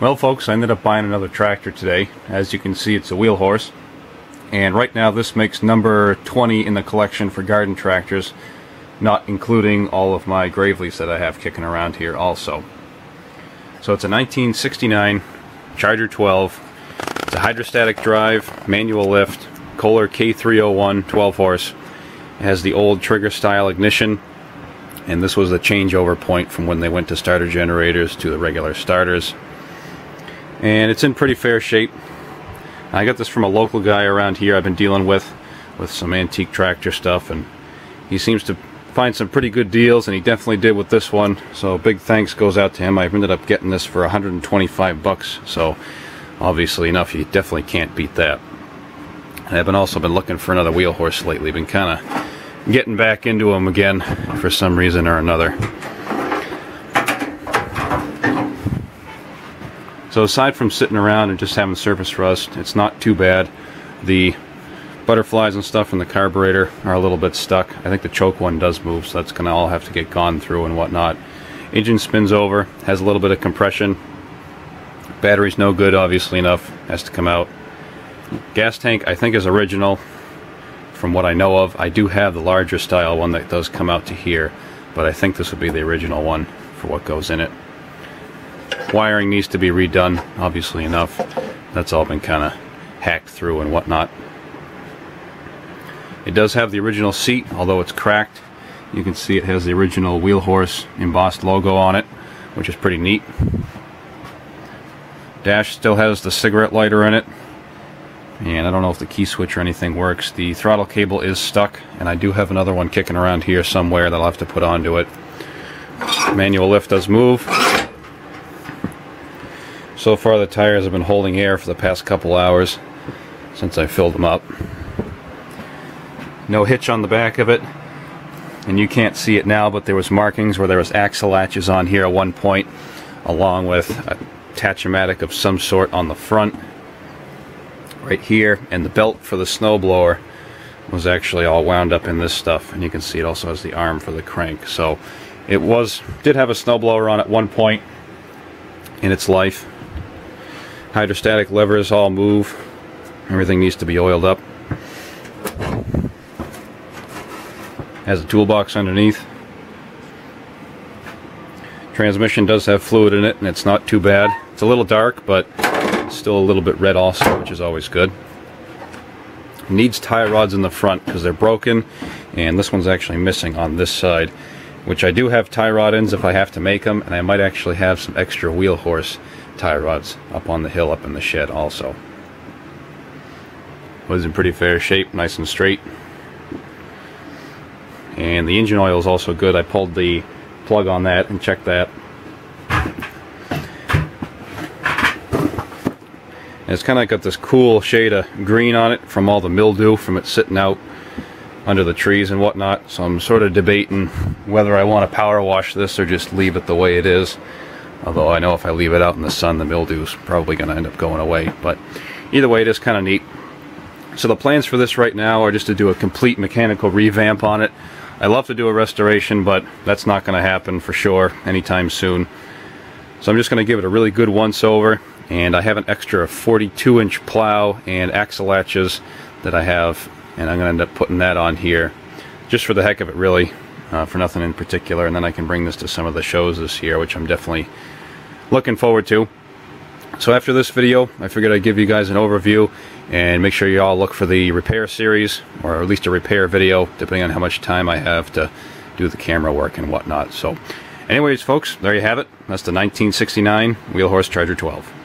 Well folks, I ended up buying another tractor today. As you can see it's a wheel horse. And right now this makes number 20 in the collection for garden tractors, not including all of my Gravelys that I have kicking around here also. So it's a 1969 Charger 12. It's a hydrostatic drive, manual lift, Kohler K301 12 horse. It has the old trigger style ignition and this was the changeover point from when they went to starter generators to the regular starters and it's in pretty fair shape. I got this from a local guy around here I've been dealing with with some antique tractor stuff and he seems to find some pretty good deals and he definitely did with this one. So big thanks goes out to him. I ended up getting this for 125 bucks so obviously enough you definitely can't beat that. I've been also been looking for another wheel horse lately. Been kind of getting back into them again for some reason or another So aside from sitting around and just having surface rust, it's not too bad. The butterflies and stuff in the carburetor are a little bit stuck. I think the choke one does move, so that's going to all have to get gone through and whatnot. Engine spins over, has a little bit of compression. Battery's no good, obviously enough, has to come out. Gas tank, I think, is original from what I know of. I do have the larger style one that does come out to here, but I think this would be the original one for what goes in it. Wiring needs to be redone, obviously enough. That's all been kind of hacked through and whatnot. It does have the original seat, although it's cracked. You can see it has the original Wheel Horse embossed logo on it, which is pretty neat. Dash still has the cigarette lighter in it. And I don't know if the key switch or anything works. The throttle cable is stuck, and I do have another one kicking around here somewhere that I'll have to put onto it. Manual lift does move. So far the tires have been holding air for the past couple hours since I filled them up. No hitch on the back of it and you can't see it now but there was markings where there was axle latches on here at one point along with a attachmatic of some sort on the front. Right here and the belt for the snowblower was actually all wound up in this stuff and you can see it also has the arm for the crank. So it was did have a snowblower on at one point in its life hydrostatic levers all move. Everything needs to be oiled up. Has a toolbox underneath. Transmission does have fluid in it and it's not too bad. It's a little dark but still a little bit red also which is always good. Needs tie rods in the front because they're broken and this one's actually missing on this side which I do have tie rod ends if I have to make them and I might actually have some extra wheel horse tie rods up on the hill up in the shed also. Was in pretty fair shape, nice and straight. And the engine oil is also good. I pulled the plug on that and checked that. And it's kind of got this cool shade of green on it from all the mildew from it sitting out under the trees and whatnot. So I'm sort of debating whether I want to power wash this or just leave it the way it is. Although I know if I leave it out in the sun, the mildew is probably going to end up going away. But either way, it is kind of neat. So the plans for this right now are just to do a complete mechanical revamp on it. I love to do a restoration, but that's not going to happen for sure anytime soon. So I'm just going to give it a really good once over. And I have an extra 42 inch plow and axle latches that I have. And I'm going to end up putting that on here just for the heck of it, really uh, for nothing in particular. And then I can bring this to some of the shows this year, which I'm definitely looking forward to. So after this video, I figured I'd give you guys an overview and make sure you all look for the repair series, or at least a repair video, depending on how much time I have to do the camera work and whatnot. So anyways, folks, there you have it. That's the 1969 Wheel Horse Charger 12.